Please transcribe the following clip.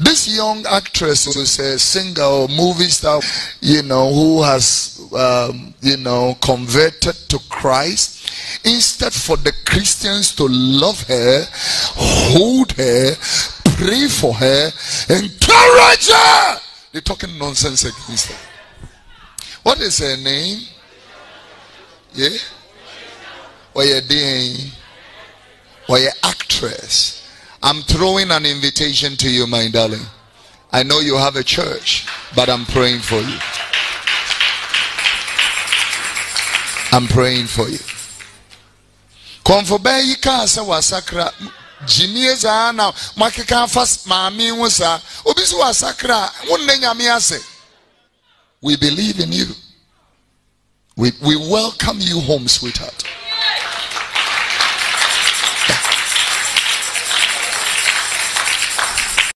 This young actress was a singer or movie star, you know, who has, um, you know, converted to Christ. Instead for the Christians to love her, hold her, pray for her, encourage her, they're talking nonsense against her. What is her name? Yeah? Or your actress? I'm throwing an invitation to you, my darling. I know you have a church, but I'm praying for you. I'm praying for you. kɔnfɔbɛn yi kaa sɛ wasakra gyinie saa na makeka fa maame ho saa obi sɛ wasakra nne nyame ase we believe in you we, we welcome you home sweetheart